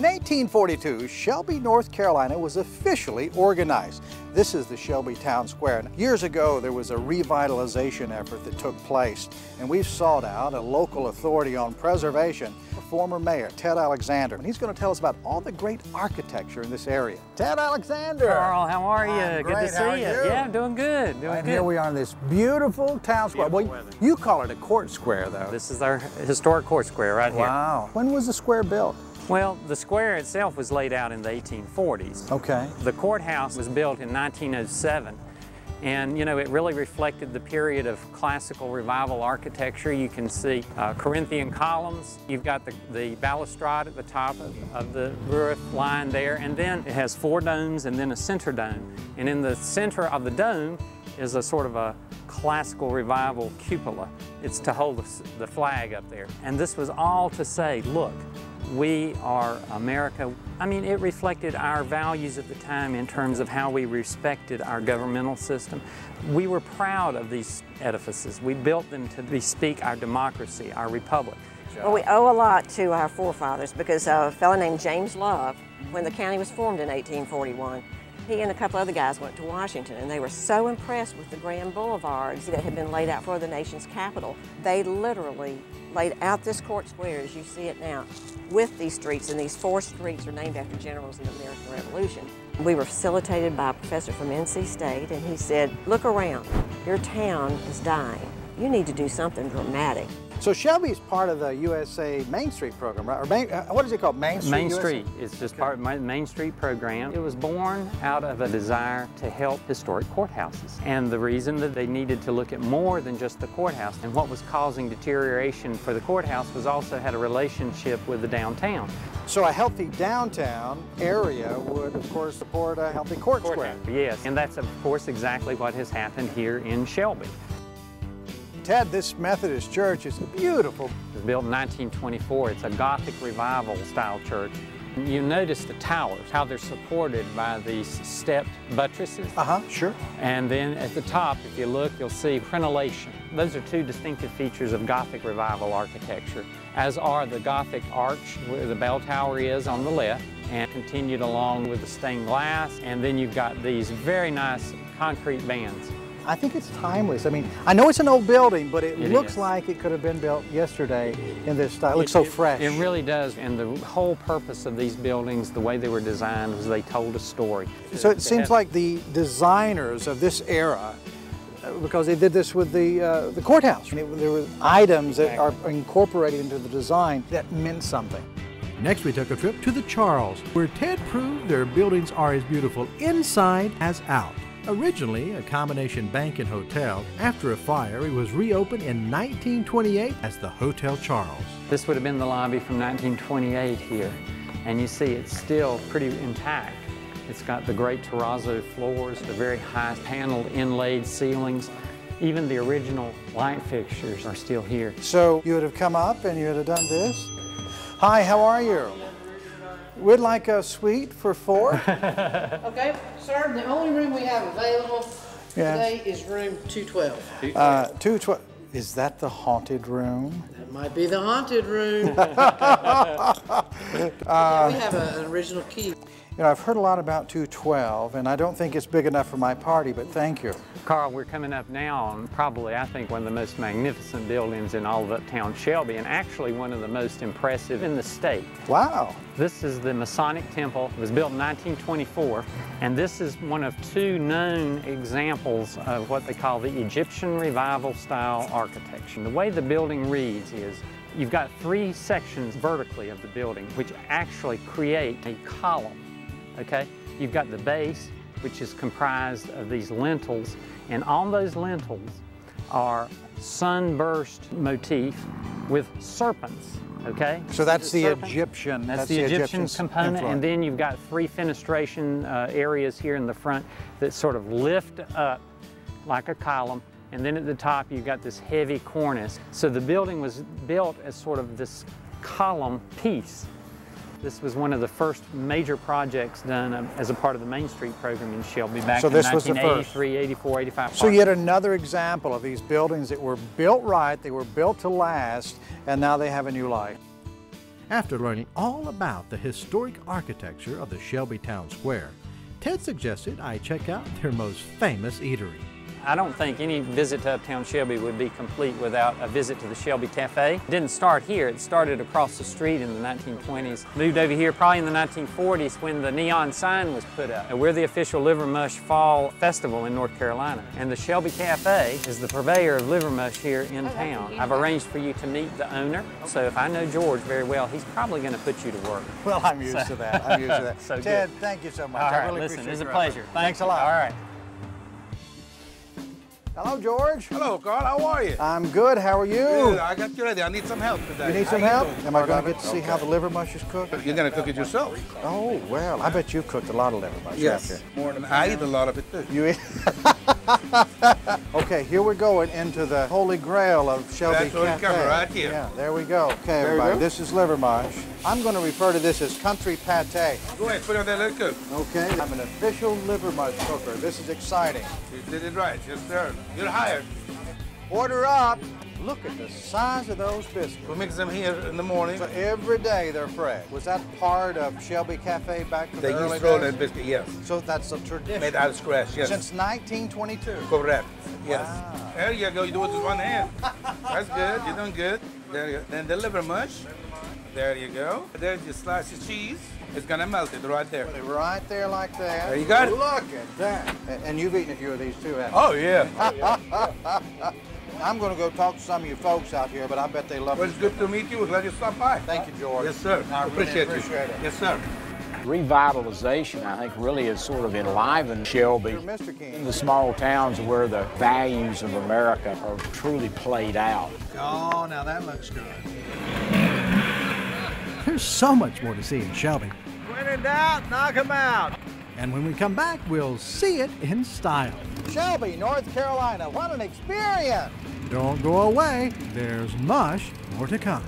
In 1842, Shelby, North Carolina was officially organized. This is the Shelby Town Square. Years ago, there was a revitalization effort that took place, and we've sought out a local authority on preservation, former mayor, Ted Alexander, and he's going to tell us about all the great architecture in this area. Ted Alexander! Carl, how are you? I'm good great. to see How are you. you? Yeah, I'm doing good. Doing And good. here we are in this beautiful town square. Beautiful well, weather. you call it a court square, though. This is our historic court square right here. Wow. When was the square built? Well, the square itself was laid out in the 1840s. Okay. The courthouse was built in 1907. And you know, it really reflected the period of classical revival architecture. You can see uh, Corinthian columns. You've got the, the balustrade at the top of, of the roof line there. And then it has four domes and then a center dome. And in the center of the dome is a sort of a classical revival cupola. It's to hold the, the flag up there. And this was all to say, look, we are America. I mean, it reflected our values at the time in terms of how we respected our governmental system. We were proud of these edifices. We built them to bespeak our democracy, our republic. Well, we owe a lot to our forefathers because a fellow named James Love, when the county was formed in 1841, he and a couple other guys went to Washington and they were so impressed with the grand boulevards that had been laid out for the nation's capital. They literally laid out this court square as you see it now with these streets, and these four streets are named after generals in the American Revolution. We were facilitated by a professor from NC State, and he said, Look around, your town is dying. You need to do something dramatic. So Shelby's part of the USA Main Street program, right? Or Main, uh, what is it called? Main Street. Main USA? Street is just part of my Main Street program. It was born out of a desire to help historic courthouses. And the reason that they needed to look at more than just the courthouse and what was causing deterioration for the courthouse was also had a relationship with the downtown. So a healthy downtown area would, of course, support a healthy court square. Yes, and that's of course exactly what has happened here in Shelby. Ted, this Methodist church is beautiful. It was built in 1924. It's a Gothic revival style church. You notice the towers, how they're supported by these stepped buttresses. Uh-huh, sure. And then at the top, if you look, you'll see crenellation. Those are two distinctive features of Gothic revival architecture, as are the Gothic arch where the bell tower is on the left, and continued along with the stained glass. And then you've got these very nice concrete bands. I think it's timeless. I mean, I know it's an old building, but it, It looks is. like it could have been built yesterday in this style. It looks so fresh. It really does. And the whole purpose of these buildings, the way they were designed, was they told a story. So it They seems had- like the designers of this era, uh, because they did this with the uh, the courthouse, I mean, there were items that are incorporated into the design that meant something. Next, we took a trip to the Charles, where Ted proved their buildings are as beautiful inside as out. Originally a combination bank and hotel, after a fire, it was reopened in 1928 as the Hotel Charles. This would have been the lobby from 1928 here. And you see it's still pretty intact. It's got the great terrazzo floors, the very high paneled inlaid ceilings. Even the original light fixtures are still here. So you would have come up and you would have done this. Hi, how are you? We'd like a suite for four. Okay, sir, the only room we have available Yeah. today is room 212. Uh, two tw- Is that the haunted room? That might be the haunted room. Yeah, we have a- an original key. You know, I've heard a lot about 212, and I don't think it's big enough for my party, but thank you. Carl, we're coming up now on probably, I think, one of the most magnificent buildings in all of uptown Shelby, and actually one of the most impressive in the state. Wow. This is the Masonic Temple. It was built in 1924, and this is one of two known examples of what they call the Egyptian Revival style architecture. The way the building reads is you've got three sections vertically of the building, which actually create a column, okay? You've got the base, which is comprised of these lintels, and on those lintels are sunburst motif with serpents, okay? So that's the serpent. Egyptian. That's, the, Egyptian Egyptian component, influence. and then you've got three fenestration uh, areas here in the front that sort of lift up like a column, and then at the top you've got this heavy cornice. So the building was built as sort of this column piece. This was one of the first major projects done um, as a part of the Main Street program in Shelby back So in this was the first. 1983, 84, 85. So yet another example of these buildings that were built right, they were built to last, and now they have a new life. After learning all about the historic architecture of the Shelby Town Square, Ted suggested I check out their most famous eatery. I don't think any visit to Uptown Shelby would be complete without a visit to the Shelby Cafe. It didn't start here, it started across the street in the 1920s. Moved over here probably in the 1940s when the neon sign was put up. We're the official liver mush fall festival in North Carolina. And the Shelby Cafe is the purveyor of liver mush here in oh, town. I've arranged for you to meet the owner, so if I know George very well, he's probably going to put you to work. Well, I'm used to that. I'm used to that. So Ted, good. thank you so much. All I really listen, appreciate it's a pleasure. Thanks Thanks a lot. All right. Hello, George. Hello, Carl. How are you? I'm good. How are you? Good. I got you ready. I need some help today. You need some How help? Am I going to get to see how the Okay. liver mush is cooked? You're gonna cook it yourself? Oh, well, I bet you've cooked a lot of liver mush. Yes. More than I eat a lot of it too. You eat? okay, here we're going into the holy grail of Shelby That's Cafe. cover right here. Yeah, there we go. Okay, everybody, this is liver mush. I'm going to refer to this as country pate. Go ahead, put it on that little cook. Okay, I'm an official liver mush cooker. This is exciting. You did it right. Yes, sir. You're hired. Order up. Look at the size of those biscuits. We mix them here in the morning. So every day they're fresh. Was that part of Shelby Cafe back in They the early use roll days? and biscuit, yes. So that's a tradition. Made out of scratch, yes. Since 1922. Correct. Yes. Wow. There you go. You do it with one hand. That's good. You're doing good. There you go. Then the liver mush. There you go. There's your slice of cheese. It's gonna melt it right there. Right there like that. There you got it. Look at that. And- And you've eaten a few of these too, haven't Oh yeah. you? I'm going to go talk to some of you folks out here, but I bet they love Well, it. it's good to meet you. Glad you stopped by. Thank you, George. Yes, sir. I really appreciate, appreciate you. it. Yes, sir. Revitalization, I think, really has sort of enlivened Shelby. You're Mr. King. The small towns where the values of America are truly played out. Oh, now that looks good. There's so much more to see in Shelby. When in doubt, knock 'em out. And when we come back, we'll see it in style. Shelby, North Carolina. What an experience. Don't go away, there's much more to come.